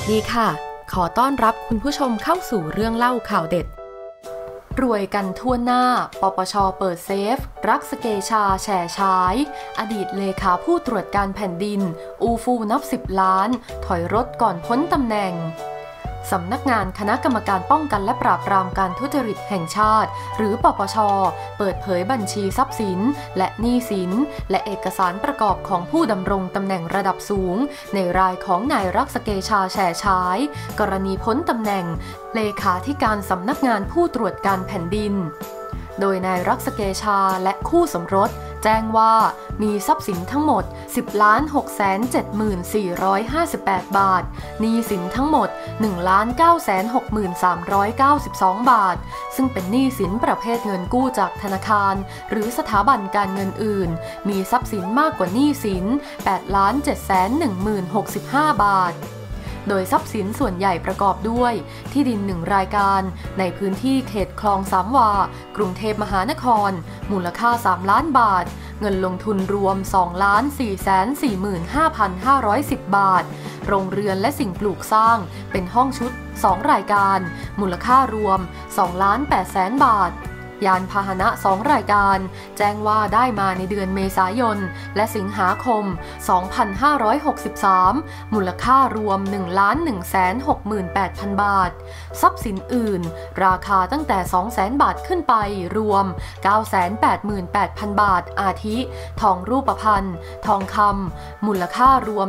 สดีค่ะ ขอต้อนรับคุณผู้ชมเข้าสู่เรื่องเล่าข่าวเด็ด รวยกันทั่วหน้า ปปช เปิดเซฟ รักสเกชา แชร์ชาย อดีตเลขาผู้ตรวจการแผ่นดิน อูฟูนับสิบล้าน ถอยรถก่อนพ้นตำแหน่ง สำนักงานคณะกรรมการป้องกันและปราบปรามการทุจริตแห่งชาติ หรือปปช เปิดเผยบัญชีทรัพย์สิน และหนี้สิน และเอกสารประกอบของผู้ดำรงตำแหน่งระดับสูง ในรายของนายรักสเกชาแฉชาย กรณีพ้นตำแหน่ง เลขาธิการสำนักงานผู้ตรวจการแผ่นดิน โดยนายรักสเกชาและคู่สมรส แจ้งว่ามีทรัพย์สินทั้งหมด 10ล้าน6 7 4 5 8 บาทหนี้สินทั้งหมด 1,963,92 บาท ซึ่งเป็นหนี้สินประเภทเงินกู้จากธนาคาร หรือสถาบันการเงินอื่น มีทรัพย์สินมากกว่าหนี้สิน8 7 1 0 6 5 บาท โดยทรัพย์สินส่วนใหญ่ประกอบด้วย ที่ดินหนึ่งรายการ ในพื้นที่เขตคลองสามวา กรุงเทพมหานคร มูลค่า 3 ล้านบาท เงินลงทุนรวม 2 ล้าน4 4 5 5 10 บาท โรงเรือนและสิ่งปลูกสร้าง เป็นห้องชุด 2 รายการ มูลค่ารวม2ล้าน8แสนบาท ยานพาหนะ 2 รายการ แจ้งว่าได้มาในเดือนเมษายน และสิงหาคม 2563 มูลค่ารวม 1 1 6 8 0 0 0 บาท ทรัพย์สินอื่น ราคาตั้งแต่ 200,000 บาทขึ้นไปรวม 988,000 บาท อาทิ ทองรูปพรรณทองคำมูลค่ารวม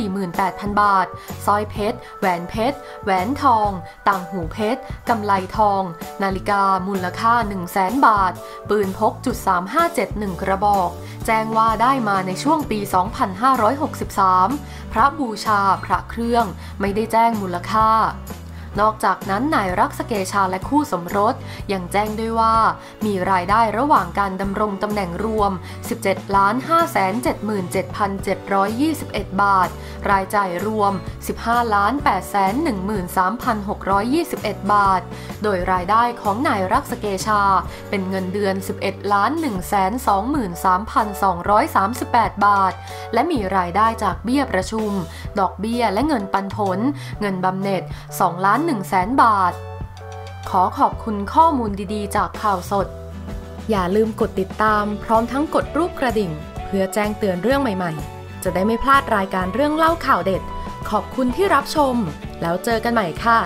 348,000 บาทสร้อยเพชร แหวนเพชร แหวนทอง ต่างหูเพชร กำไลทอง นาฬิกามูลค่า100,000 บาท ปืนพกจุด357 1 กระบอก แจ้งว่าได้มาในช่วงปี 2563 พระบูชาพระเครื่องไม่ได้แจ้งมูลค่า นอกจากนั้นนายรักสเกชาและคู่สมรสยังแจ้งด้วยว่า มีรายได้ระหว่างการดำรงตำแหน่งรวม 17,577,721 บาท รายจ่ายรวม 15,813,621 บาท โดยรายได้ของนายรักสเกชา เป็นเงินเดือน 11,123,238 บาท และมีรายได้จากเบี้ยประชุม ดอกเบี้ยและเงินปันผล เงินบำเหน็จ2ล้าน1 0 0 0 0 บาท ขอขอบคุณข้อมูลดีๆ จากข่าวสด อย่าลืมกดติดตามพร้อมทั้งกดรูปกระดิ่ง เพื่อแจ้งเตือนเรื่องใหม่ๆ จะได้ไม่พลาดรายการเรื่องเล่าข่าวเด็ด ขอบคุณที่รับชม แล้วเจอกันใหม่ค่ะ